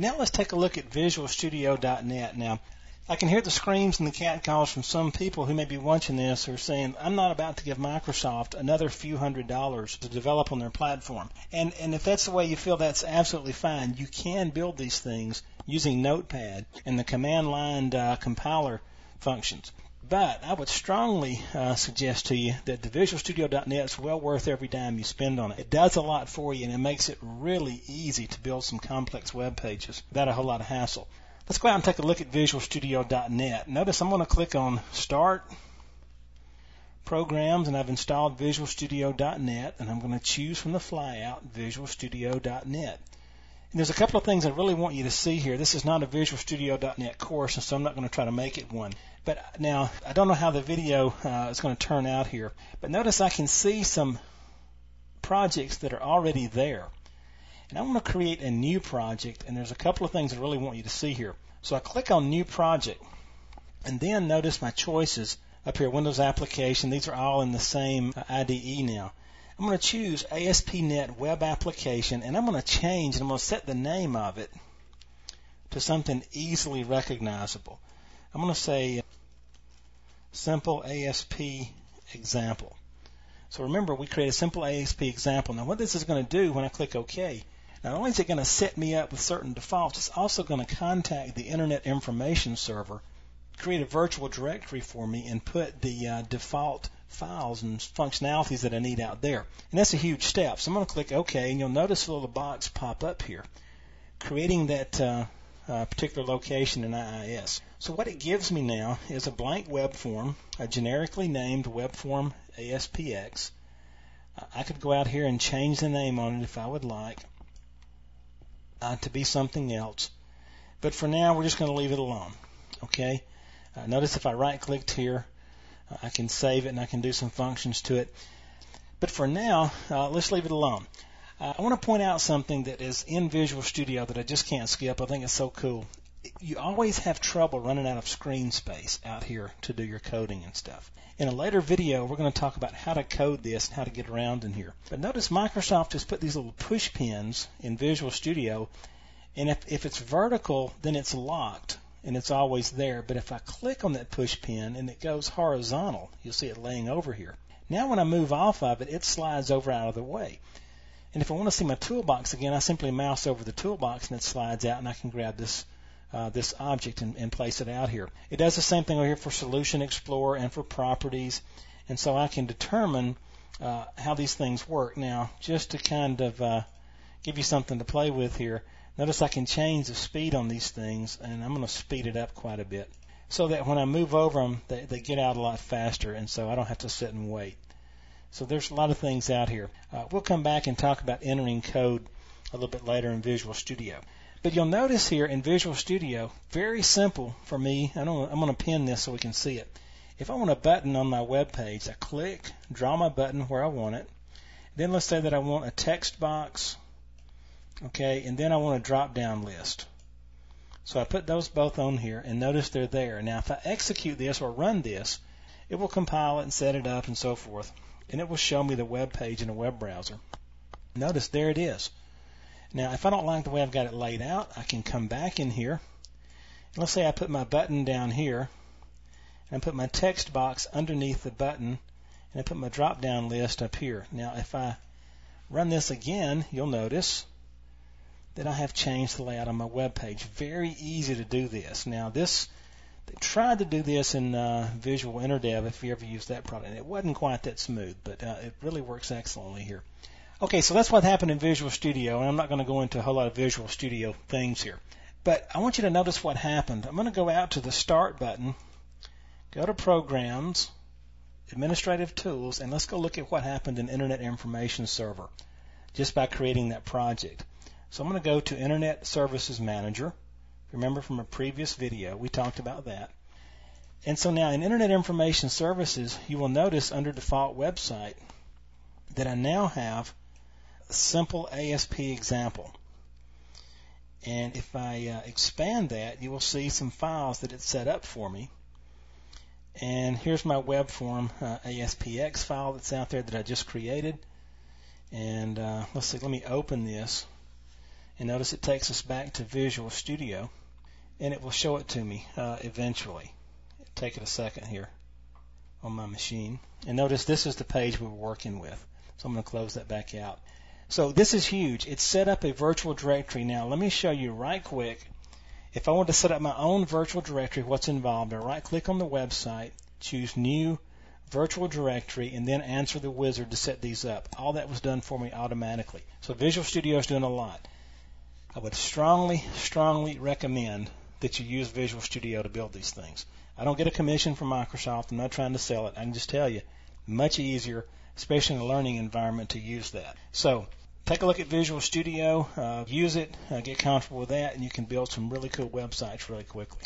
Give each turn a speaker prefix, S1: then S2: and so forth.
S1: Now let's take a look at Visual Studio .NET. Now, I can hear the screams and the catcalls from some people who may be watching this who are saying, I'm not about to give Microsoft another few hundred dollars to develop on their platform. And, and if that's the way you feel, that's absolutely fine. You can build these things using Notepad and the command line uh, compiler functions. But I would strongly uh, suggest to you that the Visual Studio .NET is well worth every dime you spend on it. It does a lot for you and it makes it really easy to build some complex web pages without a whole lot of hassle. Let's go out and take a look at Visual Studio .NET. Notice I'm going to click on Start Programs, and I've installed Visual Studio .NET, and I'm going to choose from the flyout Visual Studio .NET. And there's a couple of things I really want you to see here. This is not a Visual VisualStudio.net course, and so I'm not going to try to make it one. But now, I don't know how the video uh, is going to turn out here, but notice I can see some projects that are already there and I want to create a new project and there's a couple of things I really want you to see here. So I click on new project and then notice my choices up here, Windows application. These are all in the same uh, IDE now. I'm going to choose ASP.NET Web Application and I'm going to change and I'm going to set the name of it to something easily recognizable. I'm going to say simple ASP example. So remember, we create a simple ASP example. Now what this is going to do when I click OK not only is it going to set me up with certain defaults, it's also going to contact the Internet Information Server, create a virtual directory for me, and put the uh, default files and functionalities that I need out there. And that's a huge step. So I'm going to click OK, and you'll notice a little box pop up here, creating that uh, uh, particular location in IIS. So what it gives me now is a blank web form, a generically named web form ASPX. I could go out here and change the name on it if I would like uh, to be something else. But for now, we're just going to leave it alone. Okay? Uh, notice if I right clicked here, I can save it and I can do some functions to it. But for now, uh, let's leave it alone. Uh, I want to point out something that is in Visual Studio that I just can't skip. I think it's so cool. You always have trouble running out of screen space out here to do your coding and stuff. In a later video, we're going to talk about how to code this and how to get around in here. But notice Microsoft has put these little push pins in Visual Studio, and if, if it's vertical, then it's locked and it's always there. But if I click on that push pin and it goes horizontal, you'll see it laying over here. Now when I move off of it, it slides over out of the way. And if I want to see my toolbox again, I simply mouse over the toolbox and it slides out and I can grab this uh, this object and, and place it out here. It does the same thing over here for Solution Explorer and for properties, and so I can determine uh, how these things work. Now, just to kind of uh, give you something to play with here, notice I can change the speed on these things, and I'm going to speed it up quite a bit so that when I move over them, they, they get out a lot faster, and so I don't have to sit and wait. So there's a lot of things out here. Uh, we'll come back and talk about entering code a little bit later in Visual Studio. But you'll notice here in Visual Studio, very simple for me. I don't, I'm going to pin this so we can see it. If I want a button on my web page, I click, draw my button where I want it. Then let's say that I want a text box, okay, and then I want a drop down list. So I put those both on here and notice they're there. Now if I execute this or run this, it will compile it and set it up and so forth. And it will show me the web page in a web browser. Notice there it is. Now, if I don't like the way I've got it laid out, I can come back in here. Let's say I put my button down here, and I put my text box underneath the button, and I put my drop down list up here. Now, if I run this again, you'll notice that I have changed the layout on my web page. Very easy to do this. Now, this they tried to do this in uh, Visual InterDev if you ever used that product. It wasn't quite that smooth, but uh, it really works excellently here. Okay, so that's what happened in Visual Studio, and I'm not going to go into a whole lot of Visual Studio things here. But I want you to notice what happened. I'm going to go out to the Start button, go to Programs, Administrative Tools, and let's go look at what happened in Internet Information Server just by creating that project. So I'm going to go to Internet Services Manager. Remember from a previous video, we talked about that. And so now in Internet Information Services, you will notice under Default Website that I now have a simple ASP example. And if I uh, expand that, you will see some files that it set up for me. And here's my web form uh, ASPX file that's out there that I just created. And uh, let's see, let me open this. And notice it takes us back to Visual Studio, and it will show it to me uh, eventually. Take it a second here on my machine. And notice this is the page we were working with. So I'm going to close that back out. So this is huge. It's set up a virtual directory. Now let me show you right quick. If I want to set up my own virtual directory, what's involved? I right click on the website, choose new virtual directory, and then answer the wizard to set these up. All that was done for me automatically. So Visual Studio is doing a lot. I would strongly, strongly recommend that you use Visual Studio to build these things. I don't get a commission from Microsoft. I'm not trying to sell it. I can just tell you, much easier, especially in a learning environment, to use that. So take a look at Visual Studio, uh, use it, uh, get comfortable with that, and you can build some really cool websites really quickly.